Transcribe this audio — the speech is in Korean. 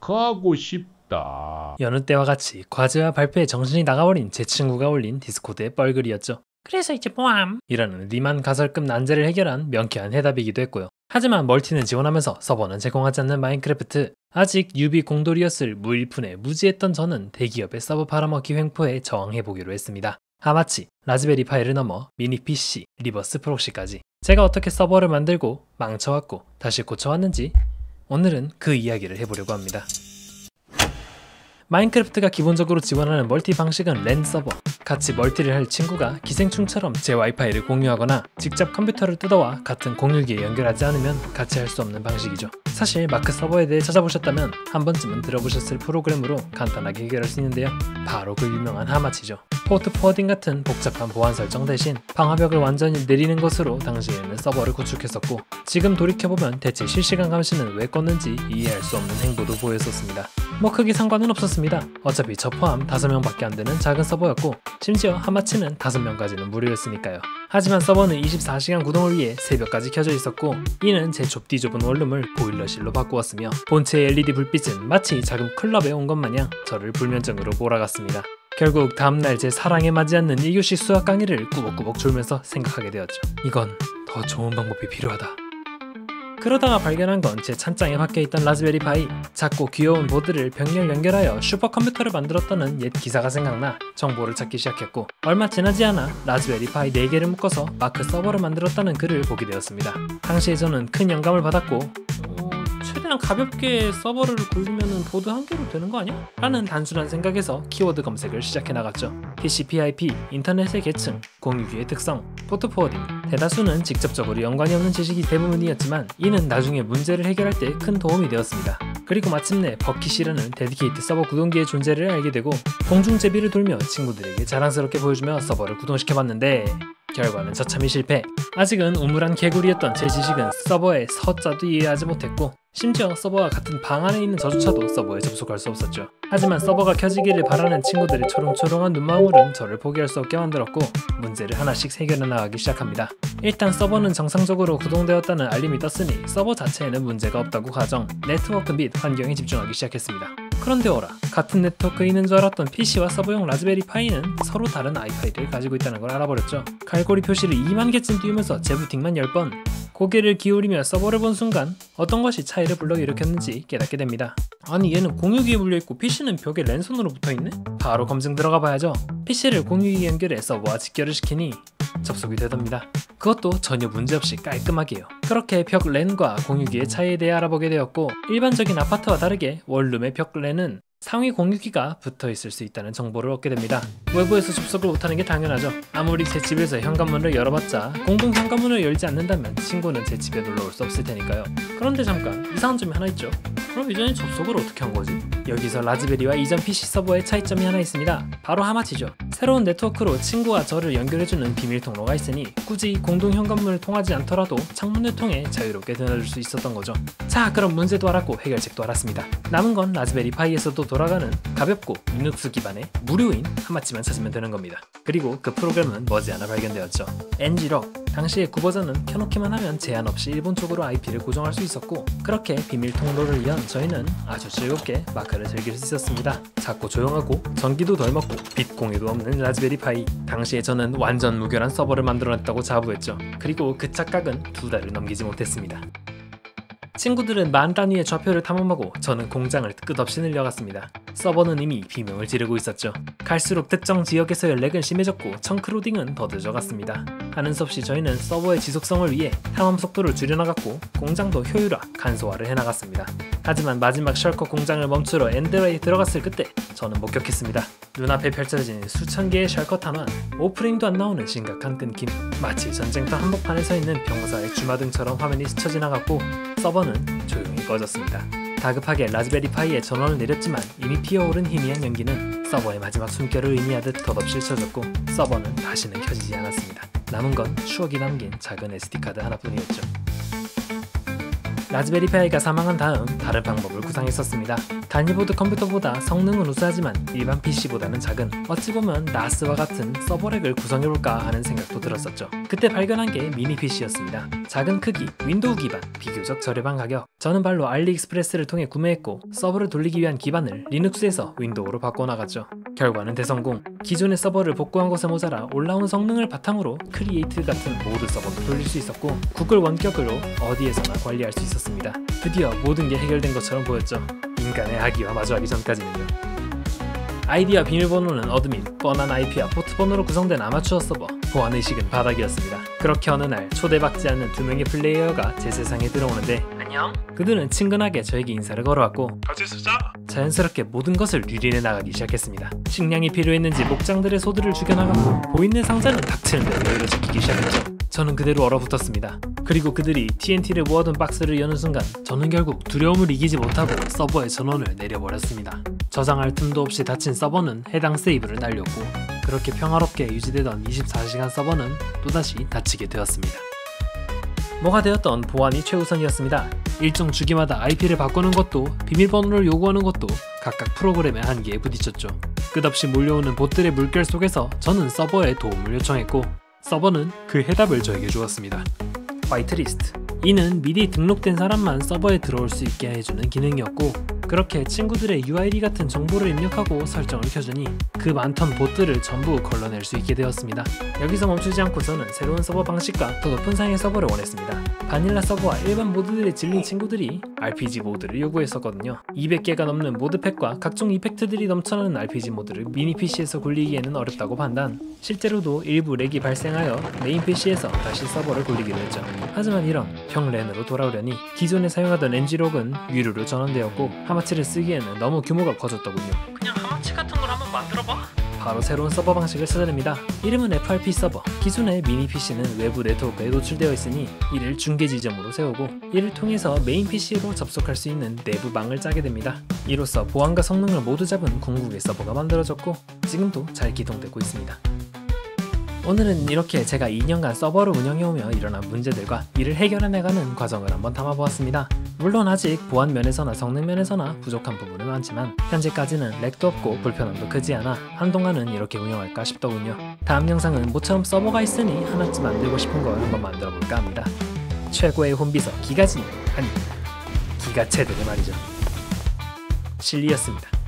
마크하고 싶다. 여느 때와 같이 과제와 발표에 정신이 나가버린 제 친구가 올린 디스코드의 뻘글이었죠. 그래서 이제 뭐함? 이라는 리만 가설급 난제를 해결한 명쾌한 해답이기도 했고요. 하지만 멀티는 지원하면서 서버는 제공하지 않는 마인크래프트 아직 예비 공돌이었을 무일푼에 무지했던 저는 대기업의 서버 팔아먹기 횡포에 저항해보기로 했습니다. 하마치, 라즈베리 파이를 넘어 미니 PC, reverse proxy까지 제가 어떻게 서버를 만들고 망쳐왔고 다시 고쳐왔는지 오늘은 그 이야기를 해보려고 합니다. 마인크래프트가 기본적으로 지원하는 멀티 방식은 랜 서버. 같이 멀티를 할 친구가 기생충처럼 제 와이파이를 공유하거나 직접 컴퓨터를 뜯어와 같은 공유기에 연결하지 않으면 같이 할 수 없는 방식이죠. 사실 마크 서버에 대해 찾아보셨다면 한 번쯤은 들어보셨을 프로그램으로 간단하게 해결할 수 있는데요. 바로 그 유명한 하마치죠. port forwarding 같은 복잡한 보안 설정 대신 방화벽을 완전히 내리는 것으로 당시에는 서버를 구축했었고 지금 돌이켜보면 대체 실시간 감시는 왜 껐는지 이해할 수 없는 행보도 보였었습니다. 뭐 크게 상관은 없었습니다. 어차피 저 포함 5명밖에 안 되는 작은 서버였고 심지어 하마치는 5명까지는 무료였으니까요. 하지만 서버는 24시간 구동을 위해 새벽까지 켜져 있었고 이는 제 좁디 좁은 원룸을 보일러실로 바꾸었으며 본체의 LED 불빛은 마치 작은 클럽에 온 것 마냥 저를 불면증으로 몰아갔습니다. 결국 다음날 제 사랑에 맞지 않는 1교시 수학 강의를 꾸벅꾸벅 졸면서 생각하게 되었죠. 이건 더 좋은 방법이 필요하다. 그러다가 발견한 건 제 찬장에 박혀 있던 라즈베리 파이 작고 귀여운 보드를 병렬 연결하여 슈퍼컴퓨터를 만들었다는 옛 기사가 생각나 정보를 찾기 시작했고 얼마 지나지 않아 라즈베리 파이 4개를 묶어서 마크 서버를 만들었다는 글을 보게 되었습니다. 당시에 저는 큰 영감을 받았고 어, 최대한 가볍게 서버를 굴리면 보드 한 개로 되는 거 아니야? 라는 단순한 생각에서 키워드 검색을 시작해 나갔죠. TCP/IP, 인터넷의 계층, 공유기의 특성, 포트 forwarding. 대다수는 직접적으로 연관이 없는 지식이 대부분이었지만 이는 나중에 문제를 해결할 때 큰 도움이 되었습니다. 그리고 마침내 버킷이라는 dedicated 서버 구동기의 존재를 알게 되고 공중제비를 돌며 친구들에게 자랑스럽게 보여주며 서버를 구동시켜봤는데 결과는 처참히 실패. 아직은 우물 안 개구리였던 제 지식은 서버의 서자도 이해하지 못했고 심지어 서버와 같은 방 안에 있는 저조차도 서버에 접속할 수 없었죠. 하지만 서버가 켜지기를 바라는 친구들의 초롱초롱한 눈망울은 저를 포기할 수 없게 만들었고 문제를 하나씩 해결해 나가기 시작합니다. 일단 서버는 정상적으로 구동되었다는 알림이 떴으니 서버 자체에는 문제가 없다고 가정, 네트워크 및 환경에 집중하기 시작했습니다. 그런데 어라, 같은 네트워크에 있는 줄 알았던 PC와 서버용 라즈베리 파이는 서로 다른 IP를 가지고 있다는 걸 알아버렸죠. 갈고리 표시를 2만 개쯤 띄우면서 재부팅만 10번, 고개를 기울이며 서버를 본 순간 어떤 것이 차이를 불러일으켰는지 깨닫게 됩니다. 아니 얘는 공유기에 물려있고 PC는 벽에 랜선으로 붙어있네? 바로 검증 들어가 봐야죠. PC를 공유기 연결해 서버와 직결을 시키니 접속이 되답니다. 그것도 전혀 문제없이 깔끔하게요. 그렇게 벽 랜과 공유기의 차이에 대해 알아보게 되었고 일반적인 아파트와 다르게 원룸의 벽 랜은 상위 공유기가 붙어 있을 수 있다는 정보를 얻게 됩니다. 외부에서 접속을 못하는 게 당연하죠. 아무리 제 집에서 현관문을 열어봤자 공동 현관문을 열지 않는다면 친구는 제 집에 놀러 올 수 없을 테니까요. 그런데 잠깐 이상한 점이 하나 있죠. 그럼 이전에 접속을 어떻게 한 거지? 여기서 라즈베리와 이전 PC 서버의 차이점이 하나 있습니다. 바로 하마치죠. 새로운 네트워크로 친구와 저를 연결해주는 비밀 통로가 있으니 굳이 공동 현관문을 통하지 않더라도 창문을 통해 자유롭게 드나들 수 있었던 거죠. 자, 그럼 문제도 알았고 해결책도 알았습니다. 남은 건 라즈베리 파이에서도 돌아가는 가볍고 리눅스 기반의 무료인 하마치만 찾으면 되는 겁니다. 그리고 그 프로그램은 머지않아 발견되었죠. ngrok 당시의 구버전은 켜놓기만 하면 제한 없이 일본 쪽으로 IP를 고정할 수 있었고 그렇게 비밀 통로를 이은 저희는 아주 즐겁게 마크를 즐길 수 있었습니다. 작고 조용하고 전기도 덜 먹고 빛 공유도 없는 라즈베리 파이 당시에 저는 완전 무결한 서버를 만들어냈다고 자부했죠. 그리고 그 착각은 두 달을 넘기지 못했습니다. 친구들은 만 단위의 좌표를 탐험하고 저는 공장을 끝없이 늘려갔습니다. 서버는 이미 비명을 지르고 있었죠. 갈수록 특정 지역에서의 렉은 심해졌고 chunk loading은 더 늦어갔습니다. 하는 수 없이 저희는 서버의 지속성을 위해 탐험 속도를 줄여나갔고 공장도 효율화, 간소화를 해나갔습니다. 하지만 마지막 셜커 공장을 멈추러 엔드웨이 들어갔을 그때 저는 목격했습니다. 눈앞에 펼쳐진 수천 개의 셜커 탄환, 5프레임도 안 나오는 심각한 끊김, 마치 전쟁터 한복판에 서 있는 병사의 주마등처럼 화면이 스쳐 지나갔고 서버는 조용히 꺼졌습니다. 다급하게 라즈베리 파이에 전원을 내렸지만 이미 피어오른 희미한 연기는 서버의 마지막 숨결을 의미하듯 덧없이 퍼졌고 서버는 다시는 켜지지 않았습니다. 남은 건 추억이 남긴 작은 SD카드 하나뿐이었죠. 라즈베리파이가 사망한 다음 다른 방법을 구상했었습니다. 단일보드 컴퓨터보다 성능은 우수하지만 일반 PC보다는 작은 어찌 보면 NAS와 같은 서버 rack을 구성해볼까 하는 생각도 들었었죠. 그때 발견한 게 미니 PC였습니다. 작은 크기, 윈도우 기반, 비교적 저렴한 가격. 저는 바로 알리익스프레스를 통해 구매했고 서버를 돌리기 위한 기반을 리눅스에서 윈도우로 바꿔나갔죠. 결과는 대성공. 기존의 서버를 복구한 것에 모자라 올라온 성능을 바탕으로 Create 같은 모드 서버도 돌릴 수 있었고 구글 원격으로 어디에서나 관리할 수 있었습니다. 드디어 모든 게 해결된 것처럼 보였죠. 인간의 악의와 마주하기 전까지는요. 아이디와 비밀번호는 admin, 뻔한 IP와 포트번호로 구성된 아마추어 서버, 보안의식은 바닥이었습니다. 그렇게 어느 날 초대받지 않는 두 명의 플레이어가 제 세상에 들어오는데 안녕? 그들은 친근하게 저에게 인사를 걸어왔고 같이 쓰자. 자연스럽게 모든 것을 유린해 나가기 시작했습니다. 식량이 필요했는지 목장들의 소들을 죽여나갔고 보이는 상자는 닥치는 대로 여유를 지키기 시작했죠. 저는 그대로 얼어붙었습니다. 그리고 그들이 TNT를 모아둔 박스를 여는 순간 저는 결국 두려움을 이기지 못하고 서버의 전원을 내려버렸습니다. 저장할 틈도 없이 닫힌 서버는 해당 세이브를 날렸고 그렇게 평화롭게 유지되던 24시간 서버는 또다시 닫히게 되었습니다. 뭐가 되었던 보안이 최우선이었습니다. 일정 주기마다 IP를 바꾸는 것도 비밀번호를 요구하는 것도 각각 프로그램의 한계에 부딪혔죠. 끝없이 몰려오는 봇들의 물결 속에서 저는 서버에 도움을 요청했고 서버는 그 해답을 저에게 주었습니다. 화이트리스트 이는 미리 등록된 사람만 서버에 들어올 수 있게 해주는 기능이었고 그렇게 친구들의 UID 같은 정보를 입력하고 설정을 켜주니 그 많던 봇들을 전부 걸러낼 수 있게 되었습니다. 여기서 멈추지 않고서는 새로운 서버 방식과 더 높은 사양의 서버를 원했습니다. 바닐라 서버와 일반 모드들에 질린 친구들이 RPG 모드를 요구했었거든요. 200개가 넘는 모드팩과 각종 이펙트들이 넘쳐나는 RPG 모드를 미니 PC에서 굴리기에는 어렵다고 판단. 실제로도 일부 렉이 발생하여 메인 PC에서 다시 서버를 굴리기로 했죠. 하지만 이런 평 랜으로 돌아오려니 기존에 사용하던 ngrok은 유료로 전환되었고 하마치를 쓰기에는 너무 규모가 커졌더군요. 그냥 하마치 같은 걸 한번 만들어봐. 바로 새로운 서버 방식을 찾아냅니다. 이름은 FRP 서버. 기존의 미니 PC는 외부 네트워크에 노출되어 있으니 이를 중계 지점으로 세우고 이를 통해서 메인 PC로 접속할 수 있는 내부 방을 짜게 됩니다. 이로써 보안과 성능을 모두 잡은 궁극의 서버가 만들어졌고 지금도 잘 기동되고 있습니다. 오늘은 이렇게 제가 2년간 서버를 운영해오며 일어난 문제들과 이를 해결해나가는 과정을 한번 담아보았습니다. 물론 아직 보안 면에서나 성능 면에서나 부족한 부분은 많지만 현재까지는 렉도 없고 불편함도 크지 않아 한동안은 이렇게 운영할까 싶더군요. 다음 영상은 모처럼 서버가 있으니 하나쯤 만들고 싶은 걸 한번 만들어 볼까 합니다. 최고의 홈비서 기가진 아니 기가체들의 말이죠. 실리였습니다.